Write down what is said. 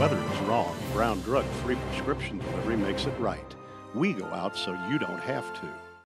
weather is wrong, Brown Drug Free Prescription Delivery makes it right. We go out so you don't have to.